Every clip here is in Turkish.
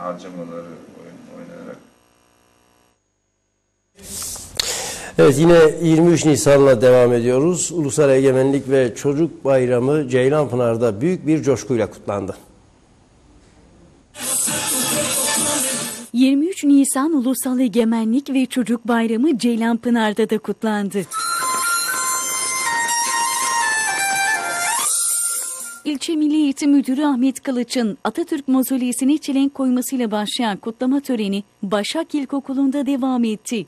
harcamaları oyn- oynanarak Evet yine 23 Nisan'la devam ediyoruz. Ulusal Egemenlik ve Çocuk Bayramı Ceylanpınar'da büyük bir coşkuyla kutlandı. 23 Nisan Ulusal Egemenlik ve Çocuk Bayramı Ceylanpınar'da da kutlandı. İlçe Milli Eğitim Müdürü Ahmet Kılıç'ın Atatürk Mauzole'sine çelenk koymasıyla başlayan kutlama töreni Başak İlkokulu'nda devam etti.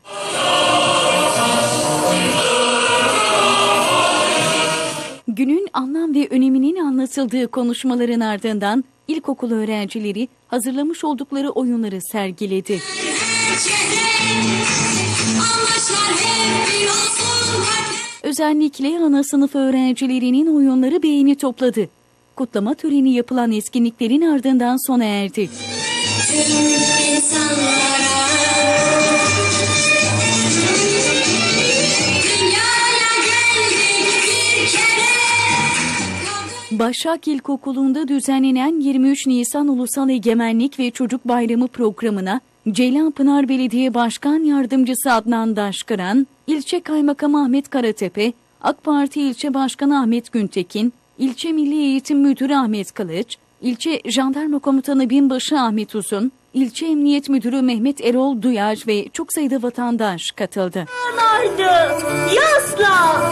Günün anlam ve öneminin anlatıldığı konuşmaların ardından ilkokul öğrencileri hazırlamış oldukları oyunları sergiledi. Özellikle ana sınıf öğrencilerinin oyunları beğeni topladı. Kutlama töreni yapılan etkinliklerin ardından sona erdi. Başak İlkokulu'nda düzenlenen 23 Nisan Ulusal Egemenlik ve Çocuk Bayramı programına Ceylanpınar Belediye Başkan Yardımcısı Adnan Daşkıran, İlçe Kaymakamı Ahmet Karatepe, AK Parti İlçe Başkanı Ahmet Güntekin, İlçe Milli Eğitim Müdürü Ahmet Kılıç, İlçe Jandarma Komutanı Binbaşı Ahmet Uzun, İlçe Emniyet Müdürü Mehmet Erol Duyar ve çok sayıda vatandaş katıldı. Yasla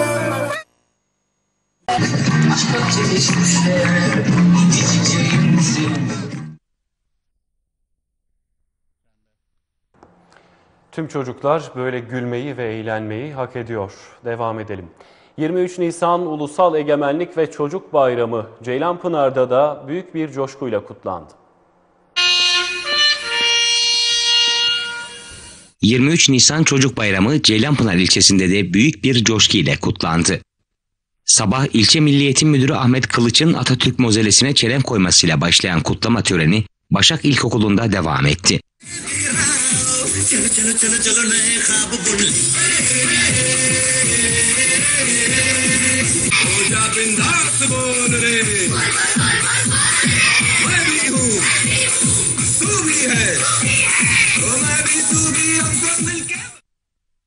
Tüm çocuklar böyle gülmeyi ve eğlenmeyi hak ediyor. Devam edelim. 23 Nisan Ulusal Egemenlik ve Çocuk Bayramı Ceylanpınar'da da büyük bir coşkuyla kutlandı. 23 Nisan Çocuk Bayramı Ceylanpınar ilçesinde de büyük bir coşku ile kutlandı. Sabah ilçe Milli Eğitim Müdürü Ahmet Kılıç'ın Atatürk Mozelesi'ne çelenk koymasıyla başlayan kutlama töreni Başak İlkokulu'nda devam etti.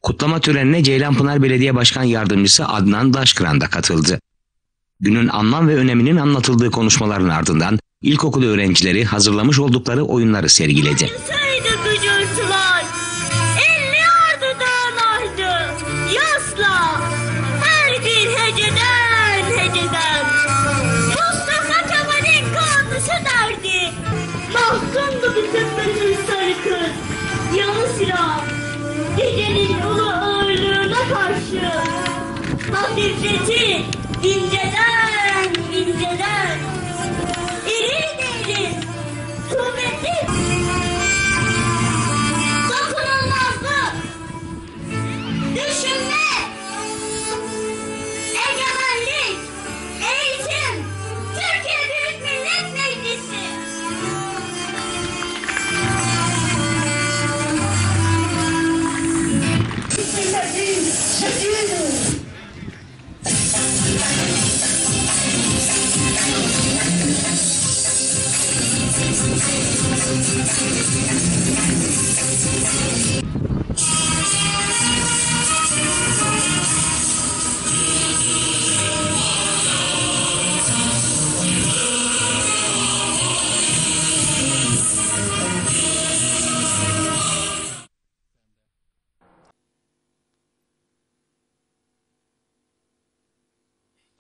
Kutlama törenine Ceylanpınar Belediye Başkan Yardımcısı Adnan Daşkıran da katıldı. Günün anlam ve öneminin anlatıldığı konuşmaların ardından ilkokul öğrencileri hazırlamış oldukları oyunları sergiledi. Gecenin ulu ağırlığına karşı. Hafifleti inceden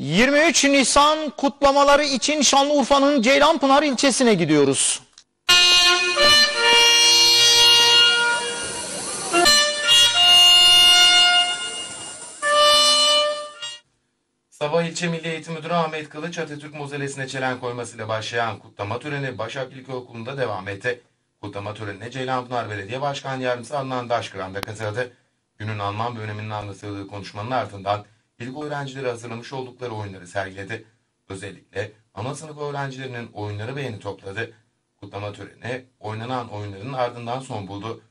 23 Nisan kutlamaları için Şanlıurfa'nın Ceylanpınar ilçesine gidiyoruz. Sabah ilçe Milli Eğitim Müdürü Ahmet Kılıç Atatürk Mozelesi'ne çelen koymasıyla başlayan kutlama töreni Başak İlkokulu'nda devam etti. Kutlama törenine Ceylanpınar Belediye Başkan Yardımcısı Adnan Daşkıran da katıldı. Günün anlam ve öneminin anlatıldığı konuşmanın ardından ilk öğrencileri hazırlamış oldukları oyunları sergiledi. Özellikle ana sınıf öğrencilerinin oyunları beğeni topladı. Kutlama töreni oynanan oyunların ardından son buldu.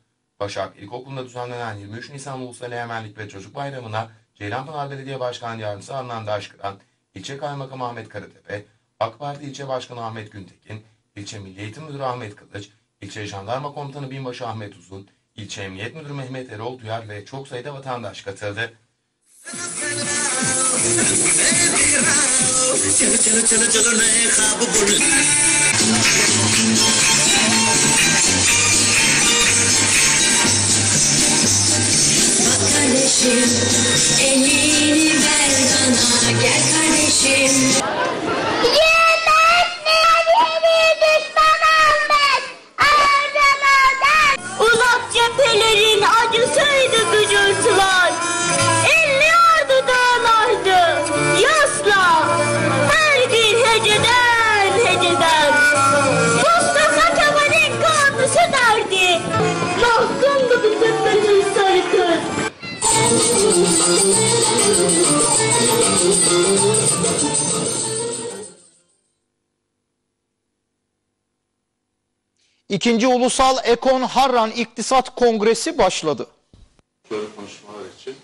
Başak İlkokulu'nda düzenlenen 23 Nisan Ulusal Egemenlik ve Çocuk Bayramı'na Ceylanpınar Belediye Başkan Yardımcısı Adnan Daşkıran, İlçe Kaymakamı Ahmet Karatepe, AK Parti İlçe Başkanı Ahmet Güntekin, İlçe Milli Eğitim Müdürü Ahmet Kılıç, İlçe Jandarma Komutanı Binbaşı Ahmet Uzun, İlçe Emniyet Müdürü Mehmet Erol Duyar ve çok sayıda vatandaş katıldı. Kardeşim elini ver bana gel kardeşim. Uzak cephelerin acısıydı gıcırtılar. İkinci Ulusal Ekon Harran İktisat Kongresi başladı. Böyle konuşmalar için